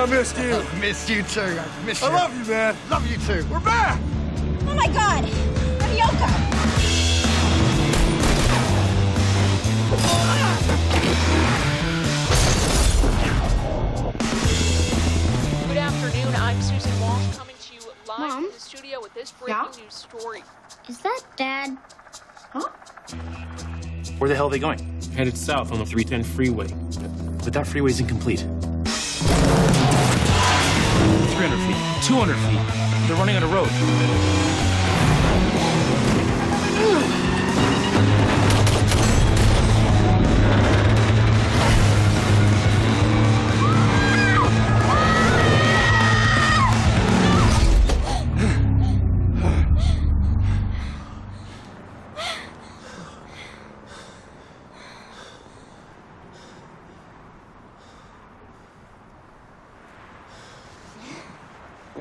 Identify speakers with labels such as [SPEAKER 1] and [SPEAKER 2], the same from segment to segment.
[SPEAKER 1] I missed you.
[SPEAKER 2] I missed you too. I miss you.
[SPEAKER 1] I love you, man.
[SPEAKER 2] Love you too.
[SPEAKER 1] We're back.
[SPEAKER 3] Oh my god! Yoko!
[SPEAKER 4] Good afternoon. I'm Susan Walsh coming to you live
[SPEAKER 5] Mom?
[SPEAKER 4] from the studio with this breaking
[SPEAKER 5] Yeah?
[SPEAKER 4] news story.
[SPEAKER 5] Is that Dad? Huh?
[SPEAKER 6] Where the hell are they going?
[SPEAKER 7] Headed south on the 310 freeway.
[SPEAKER 6] But that freeway's incomplete.
[SPEAKER 7] 300 feet, 200 feet. They're running on a road.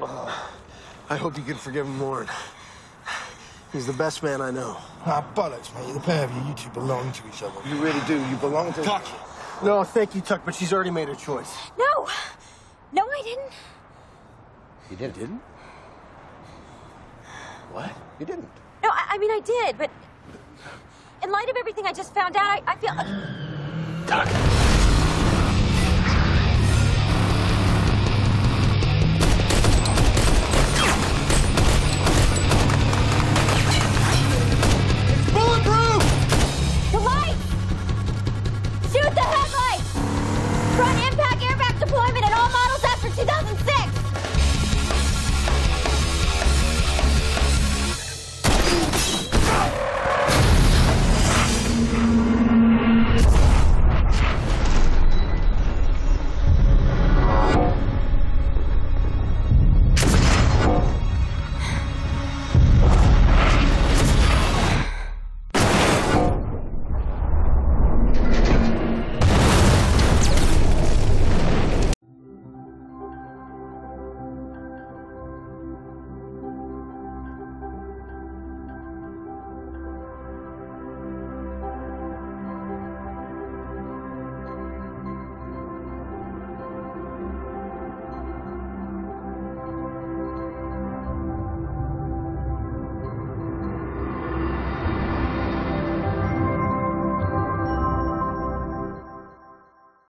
[SPEAKER 1] I hope you can forgive him, Lauren. He's the best man I know.
[SPEAKER 8] Ah, bollocks, mate. The pair of you, you two belong to each other.
[SPEAKER 1] You really do. You belong to.
[SPEAKER 8] Tuck.
[SPEAKER 1] No, thank you, Tuck, but she's already made her choice.
[SPEAKER 3] No! No, I didn't.
[SPEAKER 2] You did, didn't? What? You didn't.
[SPEAKER 3] No, I, I mean, I did, but in light of everything I just found out, I, I feel.
[SPEAKER 6] Doc. She doesn't